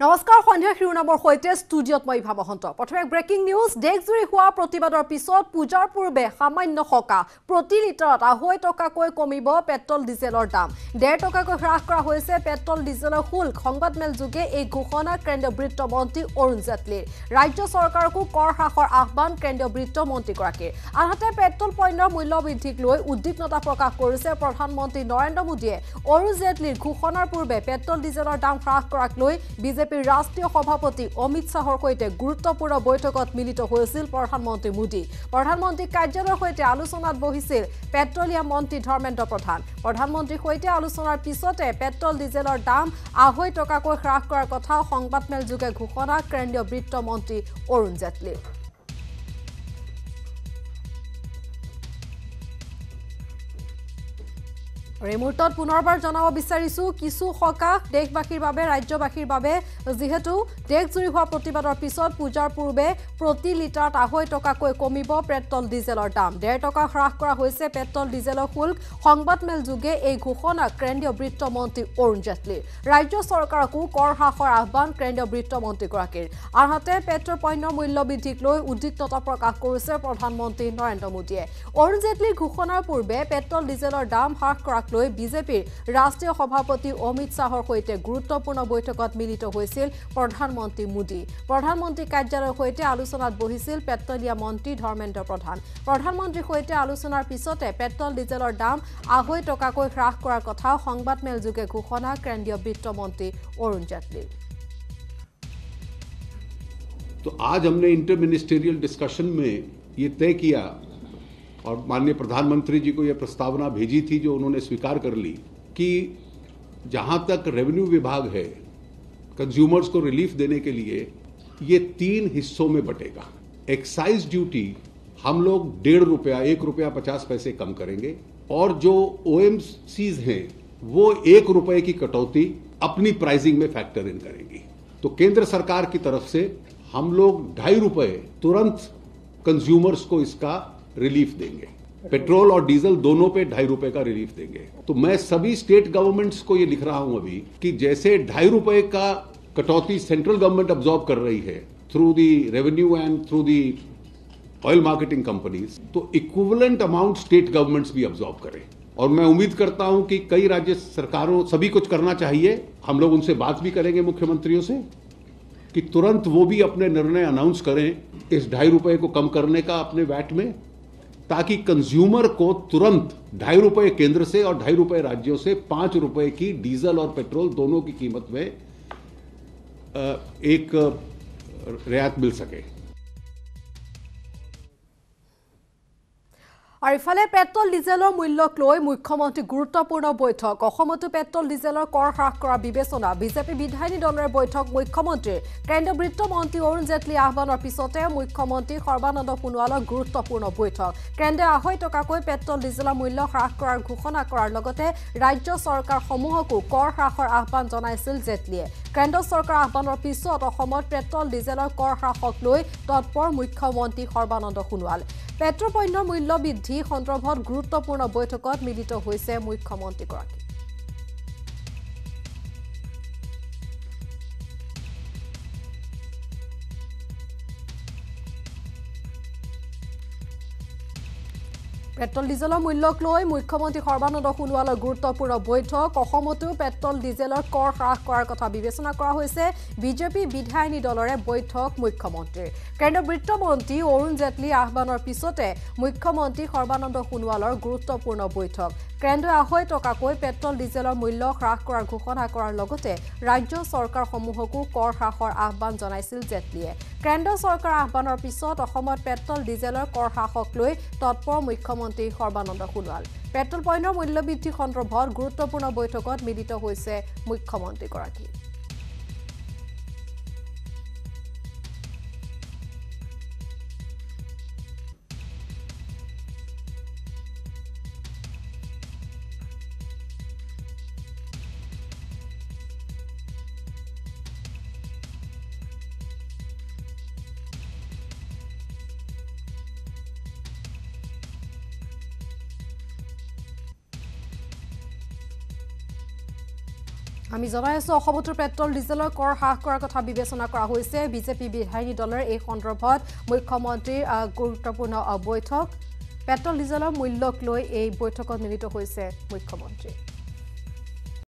নমস্কাৰ সন্ধিয়া শিৰোনামৰ সৈতে ষ্টুডিঅ'ত মই ইভা মহন্ত প্ৰথমে ব্ৰেকিং নিউজ দেশজুৰি হোৱা প্ৰতিবাদৰ পিছত পূজাৰ পূৰ্বে সামান্য সকাহ। প্ৰতি লিটাৰত আঢ়ৈ টকাকৈ কমিব পেট্ৰল ডিজেলৰ দাম। ডেৰ টকাকৈ হ্ৰাস কৰা হৈছে পেট্ৰল ডিজেলৰ শুল্ক। সংবাদমেল যোগে এই ঘোষণা কেন্দ্ৰীয় বিত্তমন্ত্ৰী অৰুণ জেটলীৰ। ৰাজ্য চৰকাৰকো কৰ হ্ৰাসৰ আহ্বান কেন্দ্ৰীয় বিত্তমন্ত্ৰীগৰাকীৰ আনহাতে পেট্ৰল পণ্যৰ মূল্য বৃদ্ধিক লৈ উদ্বিগ্নতা প্ৰকাশ কৰিছে প্ৰধানমন্ত্ৰী নৰেন্দ্ৰ মোদীয়ে। অৰুণ জেটলীৰ ঘোষণাৰ পূৰ্বে পেট্ৰল ডিজেলৰ দাম হ্ৰাস কৰাক লৈ বিজেপি বিজেপিৰ ৰাষ্ট্ৰীয় সভাপতি অমিত শ্বাহৰ সৈতে গুৰুত্বপূৰ্ণ বৈঠকত মিলিত হৈছিল প্ৰধানমন্ত্ৰী মোদী। প্ৰধানমন্ত্ৰীৰ কাৰ্যালয়ৰ সৈতে আলোচনাত বহিছিল পেট্ৰলিয়াম মন্ত্ৰী ধৰ্মেন্দ্ৰ প্ৰধান। প্ৰধানমন্ত্ৰীৰ সৈতে আলোচনাৰ পিছতে পেট্ৰল ডিজেলৰ দাম আঢ়ৈ টকাকৈ হ্ৰাস কৰাৰ কথাও সংবাদমেল যোগে ঘোষণা কেন্দ্ৰীয় বিত্তমন্ত্ৰী অৰুণ জেটলীৰ। আৰু এই মুহূৰ্তত পুনৰবাৰ জনাব বিচাৰিছো কিছু সকাহ দেশবাসীৰ বাবে ৰাজ্যবাসীৰ বাবে যিহেতু দেশজুৰি হোৱা প্ৰতিবাদৰ পিছত পূজাৰ পূৰ্বে প্ৰতি লিটাৰত আঢ়ৈ টকাকৈ কমিব পেট্ৰল ডিজেলৰ দাম। ডেৰ টকা হ্ৰাস কৰা হৈছে পেট্ৰল ডিজেলৰ শুল্ক। সংবাদমেল যোগে এই ঘোষণা কেন্দ্ৰীয় বিত্তমন্ত্ৰী অৰুণ জেটলীৰ। ৰাজ্য চৰকাৰকো কৰ হ্ৰাসৰ আহ্বান কেন্দ্ৰীয় বিত্তমন্ত্ৰীগৰাকীৰ আনহাতে পেট্ৰল পণ্যৰ মূল্য বৃদ্ধিক লৈ উদ্বিগ্নতা প্ৰকাশ কৰিছে প্ৰধানমন্ত্ৰী নৰেন্দ্ৰ মোদীয়ে। অৰুণ জেটলীৰ ঘোষণাৰ পূৰ্বে পেট্ৰল ডিজেলৰ দাম হ্ৰাস কৰাক লৈ বিজেপিৰ ৰাষ্ট্ৰীয় সভাপতি অমিত শ্বাহৰ সৈতে গুৰুত্বপূৰ্ণ বৈঠকত মিলিত হৈছিল প্ৰধানমন্ত্ৰী মোদী প্ৰধানমন্ত্ৰী কাৰ্যালয়ৰ সৈতে আলোচনাত বহিছিল পেট্ৰলিয়াম মন্ত্ৰী ধৰ্মেন্দ্ৰ প্ৰধান প্ৰধানমন্ত্ৰীৰ সৈতে আলোচনাৰ পিছতে পেট্ৰল ডিজেলৰ দাম আঢ়ৈ টকাকৈ হ্ৰাস কৰাৰ কথাও সংবাদমেল যোগে ঘোষণা কেন্দ্ৰীয় বিত্তমন্ত্ৰী অৰুণ জেটলীৰ तो आज हमने इंटर मिनिस्टेरियल डिस्कशन में ये तय किया और माननीय प्रधानमंत्री जी को यह प्रस्तावना भेजी थी जो उन्होंने स्वीकार कर ली कि जहाँ तक रेवेन्यू विभाग है कंज्यूमर्स को रिलीफ देने के लिए ये तीन हिस्सों में बटेगा। एक्साइज ड्यूटी हम लोग डेढ़ रुपया, एक रुपया पचास पैसे कम करेंगे और जो ओ हैं, वो एक रुपए की कटौती अपनी प्राइसिंग में फैक्टर इन करेंगी। तो केंद्र सरकार की तरफ़ से हम लोग ढाई रुपए तुरंत कंज्यूमर्स को इसका रिलीफ देंगे। पेट्रोल और डीजल दोनों पे ढाई रुपए का रिलीफ देंगे। तो मैं सभी स्टेट गवर्नमेंट्स को ये लिख रहा हूँ अभी कि जैसे ढाई रुपए का कटौती सेंट्रल गवर्नमेंट अब्जॉर्ब कर रही है through the revenue and through the oil marketing companies तो इक्विवेलेंट अमाउंट स्टेट गवर्नमेंट्स भी अब्जॉर्ब करें। और मैं उम्मीद करता हूँ कि कई राज्य सरकारों, सभी कुछ करना चाहिए। हम लोग उनसे बात भी करेंगे मुख्यमंत्रियों से कि तुरंत वो भी अपने निर्णय अनाउंस करें इस ढाई रुपए को कम करने का अपने वैट में। ताकि कंज्यूमर को तुरंत ढाई रुपए केंद्र से और ढाई रुपए राज्यों से पाँच रुपए की डीजल और पेट्रोल दोनों की कीमत में एक रियायत मिल सके। আৰু ইফালে পেট্ৰল ডিজেলৰ মূল্যক লৈ মুখ্যমন্ত্ৰী গুৰুত্বপূৰ্ণ বৈঠক। অসমতো পেট্ৰল ডিজেলৰ কৰ হ্ৰাস কৰা বিবেচনা। বিজেপি বিধায়িনী দলৰে বৈঠক মুখ্যমন্ত্ৰীৰ কেন্দ্ৰীয় বিত্তমন্ত্ৰী অৰুণ জেটলীৰ আহ্বানৰ পিছতে মুখ্যমন্ত্ৰী সৰ্বানন্দ সোণোৱালৰ গুৰুত্বপূৰ্ণ বৈঠক। কেন্দ্ৰই আঢ়ৈ টকাকৈ পেট্ৰল ডিজেলৰ মূল্য হ্ৰাস কৰাৰ ঘোষণা কৰাৰ লগতে ৰাজ্য চৰকাৰসমূহকো কৰ হ্ৰাসৰ আহ্বান জনাইছিল জেটলীয়ে। কেন্দ্ৰ চৰকাৰৰ আহ্বানৰ পিছত অসমত পেট্ৰল ডিজেলৰ কৰ হ্ৰাসক লৈ তৎপৰ মুখ্যমন্ত্ৰী সৰ্বানন্দ সোণোৱাল। পেট্ৰ পণ্যৰ মূল্য বৃদ্ধি সন্দৰ্ভত গুৰুত্বপূৰ্ণ বৈঠকত মিলিত হৈছে মুখ্যমন্ত্ৰীগৰাকী। পেট্ৰল ডিজেলৰ মূল্যক লৈ মুখ্যমন্ত্ৰী সৰ্বানন্দ সোণোৱালৰ গুৰুত্বপূৰ্ণ বৈঠক। অসমতো পেট্ৰল ডিজেলৰ কৰ হ্ৰাস কৰাৰ কথা বিবেচনা কৰা হৈছে। বিজেপি বিধায়িনী দলৰে বৈঠক মুখ্যমন্ত্ৰীৰ। কেন্দ্ৰীয় বিত্তমন্ত্ৰী অৰুণ জেটলীৰ আহ্বানৰ পিছতে মুখ্যমন্ত্ৰী সৰ্বানন্দ সোণোৱালৰ গুৰুত্বপূৰ্ণ বৈঠক। কেন্দ্ৰই আঢ়ৈ টকাকৈ পেট্ৰল ডিজেলৰ মূল্য হ্ৰাস কৰাৰ ঘোষণা কৰাৰ লগতে ৰাজ্য চৰকাৰসমূহকো কৰ হ্ৰাসৰ আহ্বান জনাইছিল জেটলীয়ে। কেন্দ্ৰ চৰকাৰৰ আহ্বানৰ পিছত অসমত পেট্ৰল ডিজেলৰ কৰ হ্ৰাসক লৈ তৎপৰ মুখ্যমন্ত্ৰী সৰ্বানন্দ সোণোৱাল। পেট্ৰল পণ্যৰ মূল্যবৃদ্ধি সন্দৰ্ভত গুৰুত্বপূৰ্ণ বৈঠকত মিলিত হৈছে মুখ্যমন্ত্ৰীগৰাকী। আমি জনাই আছো অসমতো পেট্ৰল ডিজেলৰ কৰ হ্ৰাস কৰাৰ কথা বিবেচনা কৰা হৈছে। বিজেপি বিধায়িনী দলৰ এই সন্দৰ্ভত মুখ্যমন্ত্ৰীৰ গুৰুত্বপূৰ্ণ বৈঠক। পেট্ৰল ডিজেলৰ মূল্যক লৈ এই বৈঠকত মিলিত হৈছে মুখ্যমন্ত্ৰী।